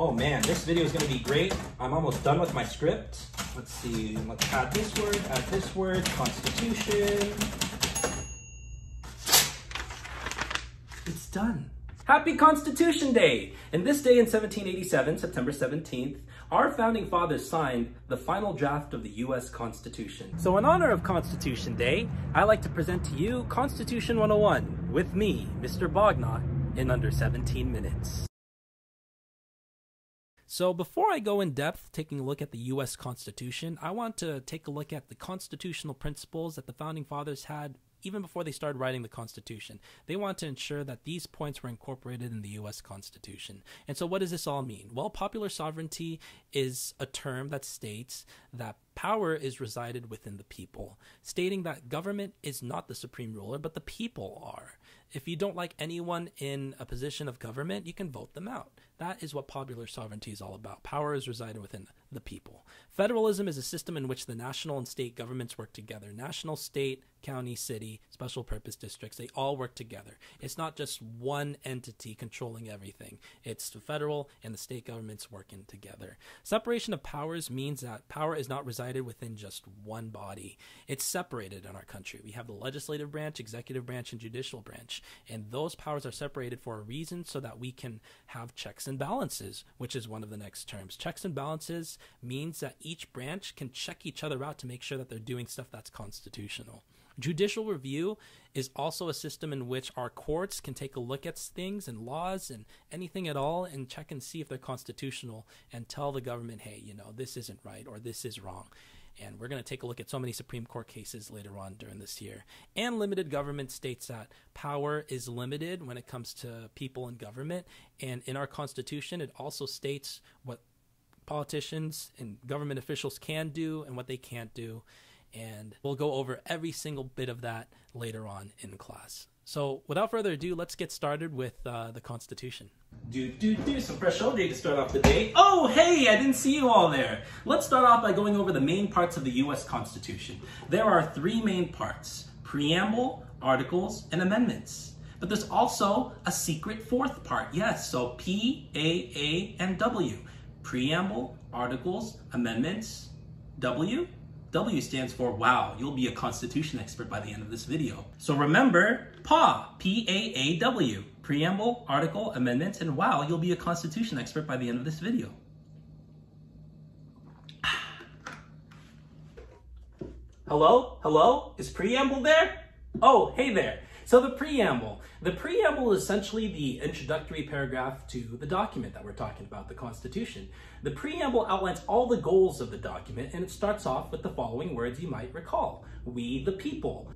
Oh man, this video is to be great. I'm almost done with my script. Let's see, let's add this word, add this word, constitution. It's done. Happy Constitution Day! And this day in 1787, September 17th, our founding fathers signed the final draft of the U.S. Constitution. So in honor of Constitution Day, I like to present to you Constitution 101 with me, Mr. Bognot, in under 17 minutes. So before I go in depth taking a look at the US Constitution, I want to take a look at the constitutional principles that the founding fathers had even before they started writing the Constitution. They want to ensure that these points were incorporated in the US Constitution. And so what does this all mean? Well, popular sovereignty is a term that states that power is resided within the people, stating that government is not the supreme ruler, but the people are. If you don't like anyone in a position of government, you can vote them out. That is what popular sovereignty is all about. Power is residing within the people. Federalism is a system in which the national and state governments work together. National, state, county, city, special purpose districts, they all work together. It's not just one entity controlling everything. It's the federal and the state governments working together. Separation of powers means that power is not resided within just one body. It's separated in our country. We have the legislative branch, executive branch, and judicial branch. And those powers are separated for a reason so that we can have checks and balances, which is one of the next terms. Checks and balances means that each branch can check each other out to make sure that they're doing stuff that's constitutional. Judicial review is also a system in which our courts can take a look at things and laws and anything at all and check and see if they're constitutional and tell the government, hey, you know, this isn't right or this is wrong. And we're going to take a look at so many Supreme Court cases later on during this year. And limited government states that power is limited when it comes to people and government. And in our Constitution, it also states what politicians and government officials can do and what they can't do. And we'll go over every single bit of that later on in class. So, without further ado, let's get started with uh, the Constitution. Do, do, do, some fresh OJ to start off the day. Oh, hey, I didn't see you all there. Let's start off by going over the main parts of the U.S. Constitution. There are three main parts preamble, articles, and amendments. But there's also a secret fourth part. Yes, so P, A, A, and W. Preamble, articles, amendments, W, W stands for wow, you'll be a constitution expert by the end of this video. So remember, PAW, P-A-A-W, preamble, article, amendments, and wow, you'll be a constitution expert by the end of this video. Hello? Hello? Is preamble there? Oh, hey there. So the preamble. The preamble is essentially the introductory paragraph to the document that we're talking about, the Constitution. The preamble outlines all the goals of the document, and it starts off with the following words you might recall. We the people.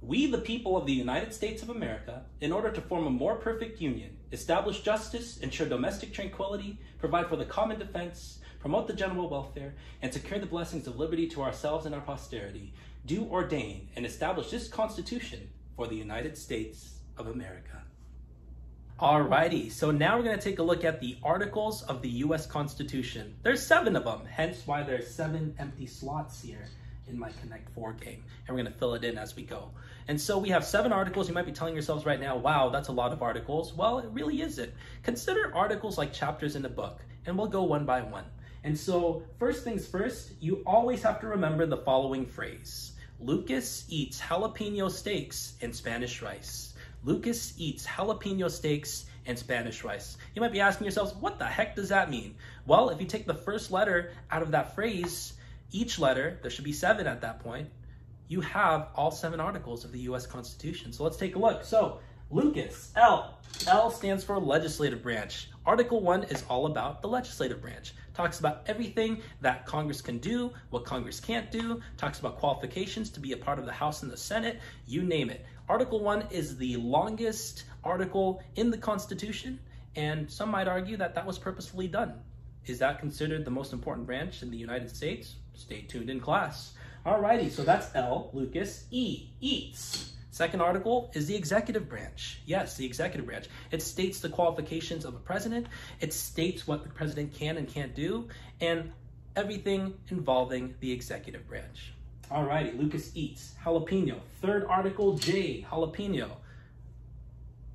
We the people of the United States of America, in order to form a more perfect union, establish justice, ensure domestic tranquility, provide for the common defense, promote the general welfare, and secure the blessings of liberty to ourselves and our posterity, do ordain and establish this Constitution for the United States of America. Alrighty, so now we're going to take a look at the articles of the U.S. Constitution. There's seven of them, hence why there's seven empty slots here in my Connect 4 game. And we're going to fill it in as we go. And so we have seven articles. You might be telling yourselves right now, wow, that's a lot of articles. Well, it really isn't. Consider articles like chapters in a book, and we'll go one by one. And so, first things first, you always have to remember the following phrase Lucas eats jalapeno steaks and Spanish rice. Lucas eats jalapeno steaks and Spanish rice. You might be asking yourselves, what the heck does that mean? Well, if you take the first letter out of that phrase, each letter, there should be seven at that point, you have all seven articles of the US Constitution. So let's take a look. So, Lucas, L. L stands for legislative branch. Article 1 is all about the legislative branch. Talks about everything that Congress can do, what Congress can't do, talks about qualifications to be a part of the House and the Senate, you name it. Article 1 is the longest article in the Constitution, and some might argue that that was purposefully done. Is that considered the most important branch in the United States? Stay tuned in class. Alrighty, so that's L, Lucas. E, eats. Second article is the executive branch. Yes, the executive branch. It states the qualifications of a president. It states what the president can and can't do, and everything involving the executive branch. Alrighty, Lucas eats. Jalapeno. Third article, J, jalapeno.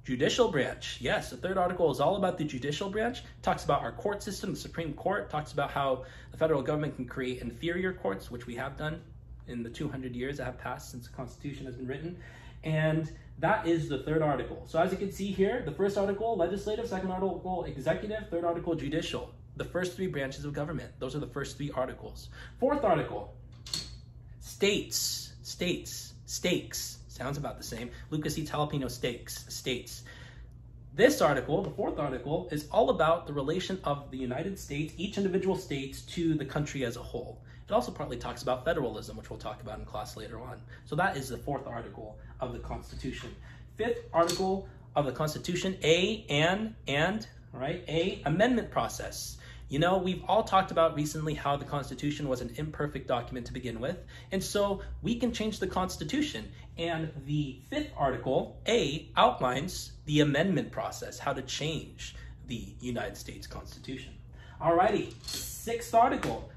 Judicial branch. Yes, the third article is all about the judicial branch. talks about our court system, the Supreme Court. Talks about how the federal government can create inferior courts, which we have done in the 200 years that have passed since the Constitution has been written. And that is the third article. So as you can see here, the first article, legislative, second article, executive, third article, judicial. The first three branches of government. Those are the first three articles. Fourth article, states, states, stakes sounds about the same. Lucas eats jalapeno steaks, states. This article, the fourth article, is all about the relation of the United States, each individual states, to the country as a whole. It also partly talks about federalism, which we'll talk about in class later on. So that is the fourth article of the Constitution. Fifth article of the Constitution, A and and, right? A, amendment process. You know, we've all talked about recently how the Constitution was an imperfect document to begin with, and so we can change the Constitution. And the fifth article, A, outlines the amendment process, how to change the United States Constitution. Alrighty, sixth article,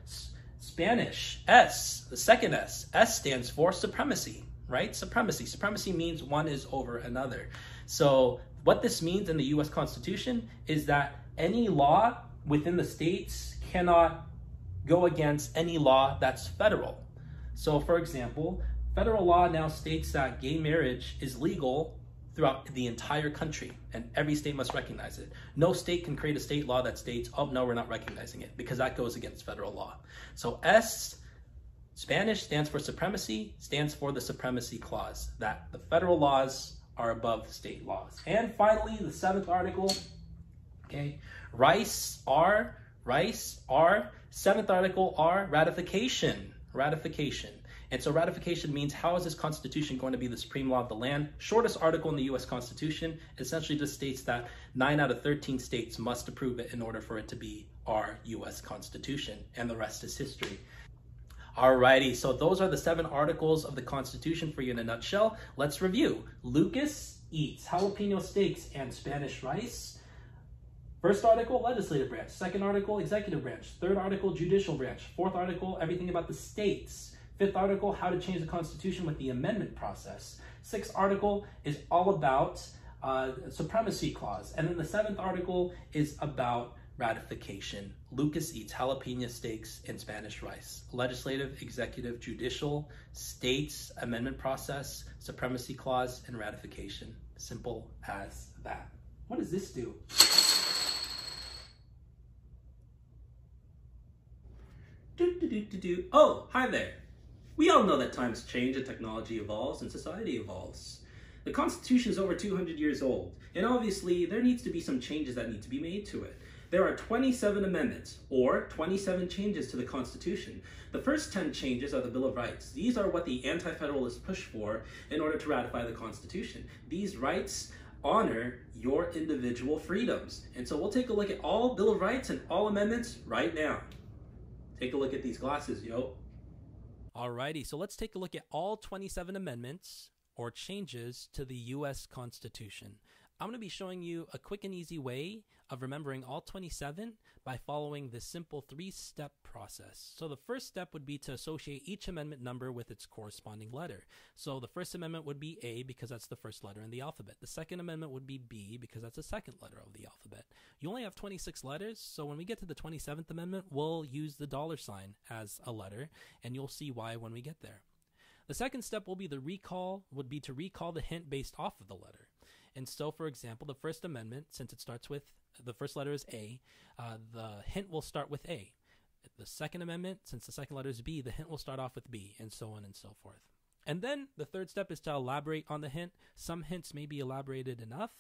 Spanish, S, the second S. S stands for supremacy, right? Supremacy. Supremacy means one is over another. So, what this means in the US Constitution is that any law within the states cannot go against any law that's federal. So, for example, federal law now states that gay marriage is legal throughout the entire country, and every state must recognize it. No state can create a state law that states, oh, no, we're not recognizing it, because that goes against federal law. So, S, Spanish stands for supremacy, stands for the supremacy clause, that the federal laws are above state laws. And finally, the seventh article, okay, Rice, R, Rice, R. Seventh article, R, ratification. Ratification. And so ratification means how is this constitution going to be the supreme law of the land? Shortest article in the US Constitution essentially just states that 9 out of 13 states must approve it in order for it to be our US Constitution, and the rest is history. Alrighty, so those are the seven articles of the Constitution for you in a nutshell. Let's review. Lucas eats jalapeno steaks and Spanish rice. First article, legislative branch. Second article, executive branch. Third article, judicial branch. Fourth article, everything about the states. Fifth article, how to change the Constitution with the amendment process. Sixth article is all about uh, supremacy clause. And then the seventh article is about ratification. Lucas eats jalapeno steaks and Spanish rice. Legislative, executive, judicial, states, amendment process, supremacy clause, and ratification. Simple as that. What does this do? Do, do. Oh, hi there. We all know that times change and technology evolves and society evolves. The Constitution is over 200 years old, and obviously there needs to be some changes that need to be made to it. There are 27 amendments, or 27 changes to the Constitution. The first 10 changes are the Bill of Rights. These are what the Anti-Federalists push for in order to ratify the Constitution. These rights honor your individual freedoms. And so we'll take a look at all Bill of Rights and all amendments right now. Take a look at these glasses, yo. Alrighty, so let's take a look at all 27 amendments or changes to the U.S. Constitution. I'm going to be showing you a quick and easy way of remembering all 27 by following this simple three step process. So, the first step would be to associate each amendment number with its corresponding letter. So, the first amendment would be A because that's the first letter in the alphabet. The second amendment would be B because that's the second letter of the alphabet. You only have 26 letters, so when we get to the 27th amendment, we'll use the dollar sign as a letter, and you'll see why when we get there. The second step will be the recall, would be to recall the hint based off of the letter. And so, for example, the First Amendment, since it starts with the first letter is A, uh, the hint will start with A. The Second Amendment, since the second letter is B, the hint will start off with B, and so on and so forth. And then the third step is to elaborate on the hint. Some hints may be elaborated enough,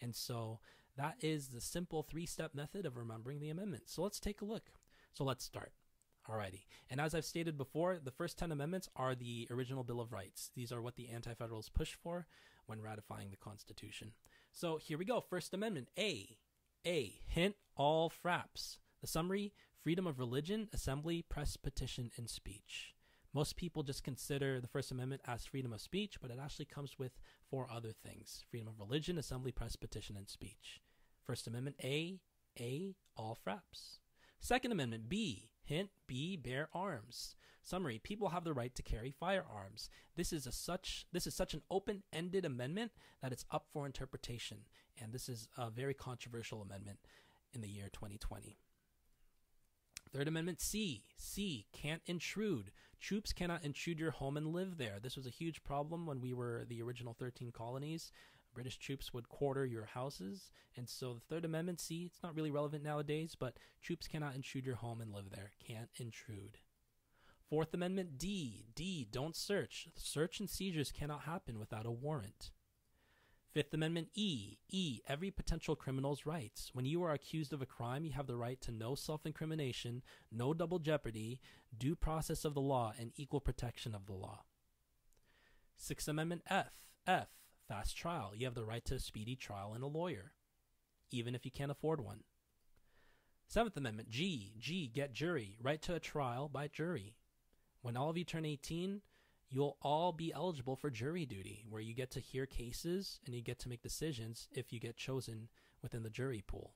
and so that is the simple three step method of remembering the amendment. So let's take a look. So let's start. Alrighty. And as I've stated before, the first 10 amendments are the original Bill of Rights. These are what the Anti Federalists pushed for when ratifying the Constitution. So here we go. First Amendment A. A. Hint all fraps. The summary freedom of religion, assembly, press, petition, and speech. Most people just consider the First Amendment as freedom of speech, but it actually comes with four other things freedom of religion, assembly, press, petition, and speech. First Amendment A. A. All fraps. Second Amendment B Hint B. Bear arms. Summary: People have the right to carry firearms. This is a such this is such an open-ended amendment that it's up for interpretation, and this is a very controversial amendment in the year 2020. Third Amendment C. C. Can't intrude. Troops cannot intrude your home and live there. This was a huge problem when we were the original 13 colonies. British troops would quarter your houses. And so the Third Amendment C, it's not really relevant nowadays, but troops cannot intrude your home and live there. Can't intrude. Fourth Amendment D. D. Don't search. Search and seizures cannot happen without a warrant. Fifth Amendment E. E. Every potential criminal's rights. When you are accused of a crime, you have the right to no self incrimination, no double jeopardy, due process of the law, and equal protection of the law. Sixth Amendment F. F. Fast trial. You have the right to a speedy trial and a lawyer, even if you can't afford one. Seventh Amendment G. G. Get jury. Right to a trial by jury. When all of you turn 18, you'll all be eligible for jury duty, where you get to hear cases and you get to make decisions if you get chosen within the jury pool.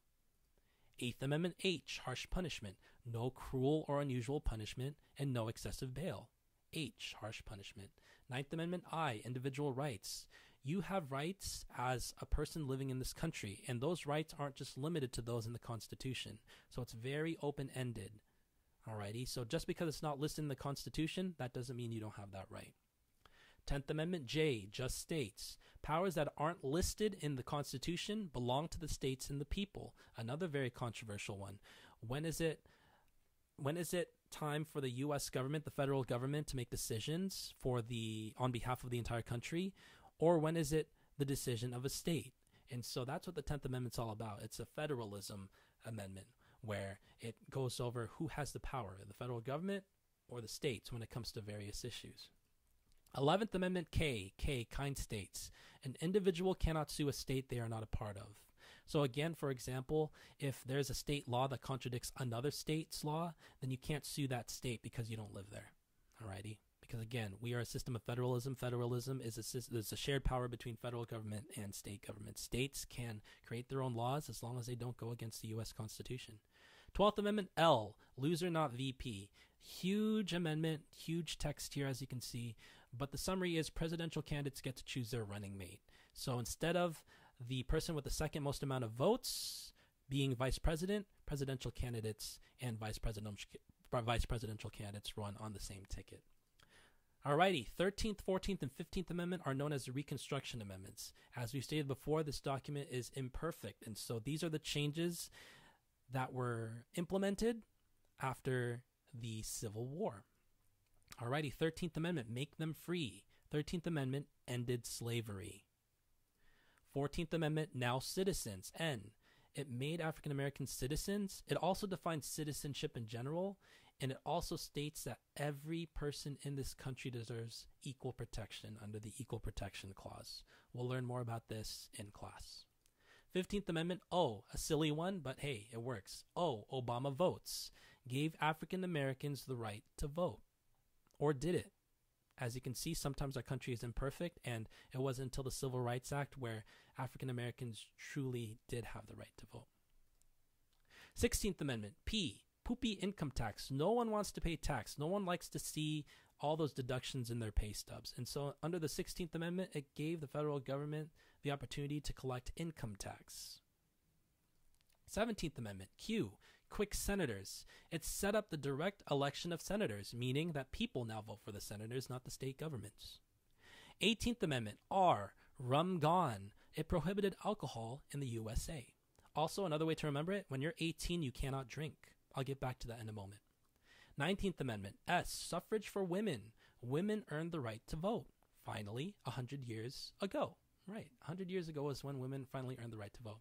Eighth Amendment H, harsh punishment. No cruel or unusual punishment and no excessive bail. H, harsh punishment. Ninth Amendment I, individual rights. You have rights as a person living in this country, and those rights aren't just limited to those in the Constitution. So it's very open ended. Alrighty, so just because it's not listed in the Constitution, that doesn't mean you don't have that right. Tenth Amendment J just states powers that aren't listed in the Constitution belong to the states and the people. Another very controversial one. When is it? When is it time for the U.S. government, the federal government, to make decisions for the on behalf of the entire country, or when is it the decision of a state? And so that's what the Tenth Amendment's all about. It's a federalism amendment where it goes over who has the power, the federal government or the states when it comes to various issues. 11th Amendment K, K, kind states. An individual cannot sue a state they are not a part of. So, again, for example, if there's a state law that contradicts another state's law, then you can't sue that state because you don't live there. Alrighty? Because, again, we are a system of federalism. Federalism is a, a shared power between federal government and state government. States can create their own laws as long as they don't go against the U.S. Constitution. 12th Amendment L, loser not VP. Huge amendment, huge text here, as you can see. But the summary is presidential candidates get to choose their running mate. So instead of the person with the second most amount of votes being vice president, presidential candidates and vice presidential vice presidential candidates run on the same ticket. Alrighty, 13th, 14th, and 15th Amendment are known as the Reconstruction Amendments. As we stated before, this document is imperfect, and so these are the changes that were implemented after the Civil War. Alrighty, 13th Amendment, make them free. 13th Amendment ended slavery. 14th Amendment, now citizens. N. It made African American citizens. It also defines citizenship in general, and it also states that every person in this country deserves equal protection under the Equal Protection Clause. We'll learn more about this in class. 15th Amendment, oh, a silly one, but hey, it works. Oh, Obama votes. Gave African Americans the right to vote. Or did it? As you can see, sometimes our country is imperfect, and it wasn't until the Civil Rights Act where African Americans truly did have the right to vote. 16th Amendment, P, poopy income tax. No one wants to pay tax. No one likes to see all those deductions in their pay stubs. And so, under the 16th Amendment, it gave the federal government the opportunity to collect income tax. 17th Amendment, Q, quick senators. It set up the direct election of senators, meaning that people now vote for the senators, not the state governments. 18th Amendment, R, rum gone. It prohibited alcohol in the USA. Also, another way to remember it when you're 18, you cannot drink. I'll get back to that in a moment. 19th Amendment, S, suffrage for women. Women earned the right to vote. Finally, 100 years ago. Right. 100 years ago was when women finally earned the right to vote.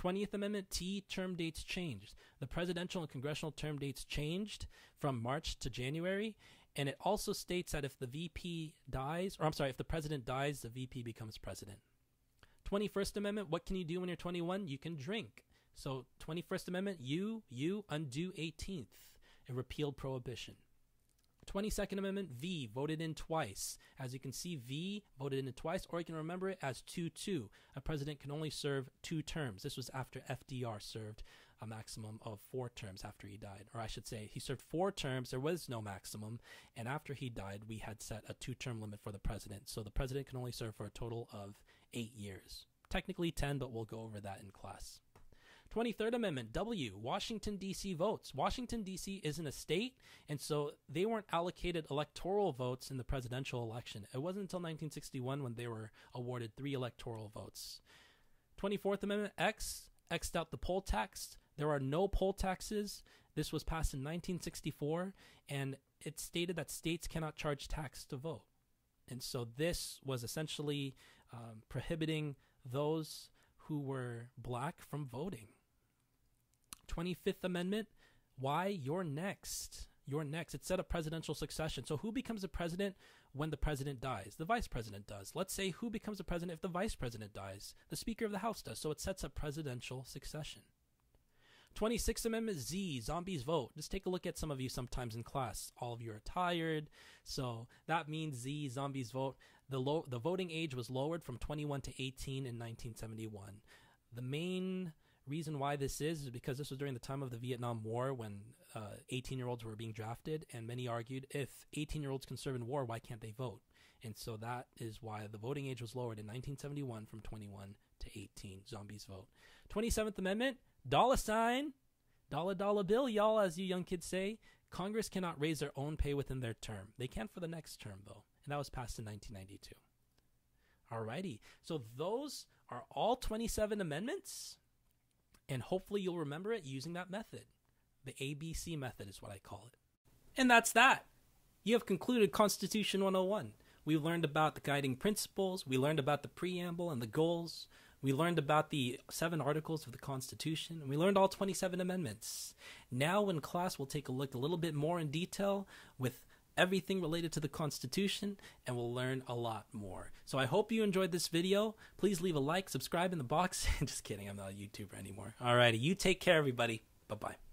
20th Amendment T term dates changed. The presidential and congressional term dates changed from March to January. And it also states that if the VP dies, or I'm sorry, if the president dies, the VP becomes president. 21st Amendment, what can you do when you're 21? You can drink. So, 21st Amendment, you, you undo 18th. and repealed prohibition. 22nd Amendment, V, voted in twice. As you can see, V voted in twice, or you can remember it as 2 2. A president can only serve two terms. This was after FDR served a maximum of four terms after he died. Or I should say, he served four terms. There was no maximum. And after he died, we had set a two term limit for the president. So the president can only serve for a total of eight years. Technically 10, but we'll go over that in class. 23rd Amendment, W, Washington, D.C. votes. Washington, D.C. isn't a state, and so they weren't allocated electoral votes in the presidential election. It wasn't until 1961 when they were awarded three electoral votes. 24th Amendment, X, X'd out the poll tax. There are no poll taxes. This was passed in 1964, and it stated that states cannot charge tax to vote. And so this was essentially um, prohibiting those who were black from voting. 25th Amendment, why you're next? You're next. It set up presidential succession. So who becomes the president when the president dies? The vice president does. Let's say who becomes the president if the vice president dies? The Speaker of the House does. So it sets up presidential succession. 26th Amendment Z, zombies vote. Just take a look at some of you sometimes in class. All of you are tired. So that means Z, zombies vote. The, low, the voting age was lowered from 21 to 18 in 1971. The main reason why this is is because this was during the time of the Vietnam War when 18 uh, year olds were being drafted, and many argued if 18 year olds can serve in war, why can't they vote? And so that is why the voting age was lowered in 1971 from 21 to 18. Zombies vote. 27th Amendment, dollar sign, dollar dollar bill, y'all, as you young kids say. Congress cannot raise their own pay within their term. They can for the next term, though. And that was passed in 1992. Alrighty. So those are all 27 amendments. And hopefully you'll remember it using that method. The ABC method is what I call it. And that's that. You have concluded Constitution 101. We learned about the guiding principles, we learned about the preamble and the goals, we learned about the seven articles of the Constitution, and we learned all 27 amendments. Now, in class, we'll take a look a little bit more in detail with everything related to the Constitution, and we'll learn a lot more. So I hope you enjoyed this video. Please leave a like, subscribe in the box. Just kidding, I'm not a YouTuber anymore. Alrighty, you take care, everybody. Bye bye.